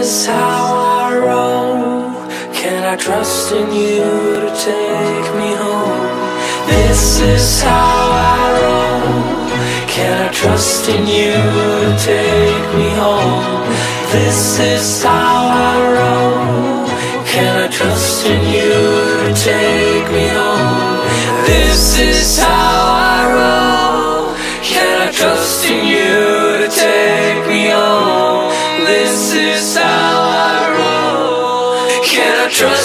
is how I roll. Can I trust in you to take me home? This is how I roll. Can I trust in you to take me home? This is how I roll. Can I trust in you to take me home? This is how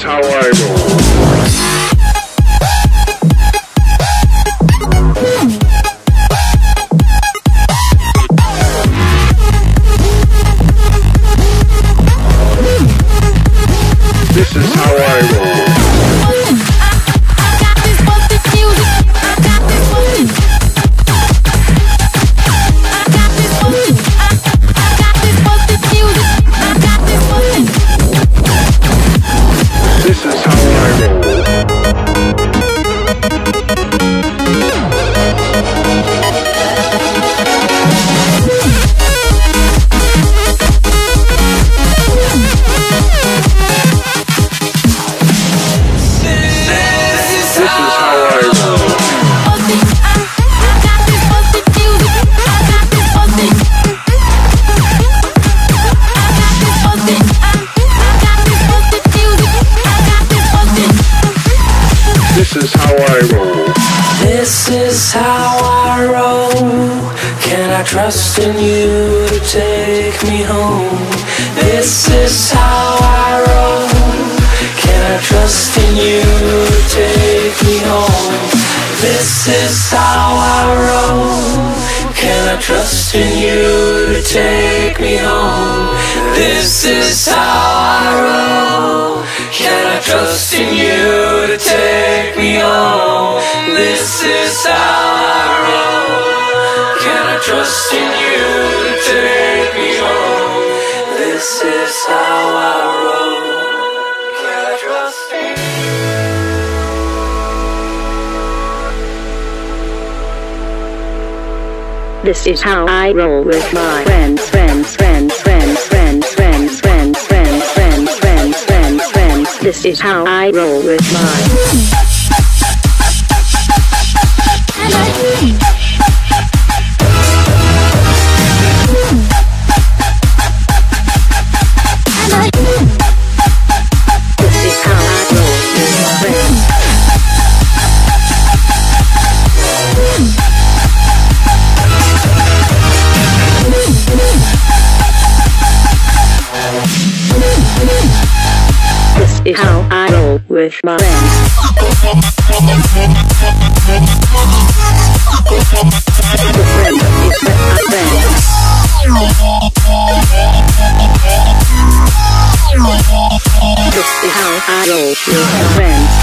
is how I roll. This is how I roll. This is how I roll. This is how I roll. Can I trust in you to take me home? This is how I roll. Can I trust in you to take me home? This is how I roll. Can I trust in you to take me home? This is how trust in you to take me home? This is how I roll. Can I trust? This is how I roll with my friends, friends, friends, friends, friends, friends, friends, friends, friends, friends, friends, friends. This is how I roll with my. This is how I roll with my friends. The friend is my friend. Is how I roll with my friends.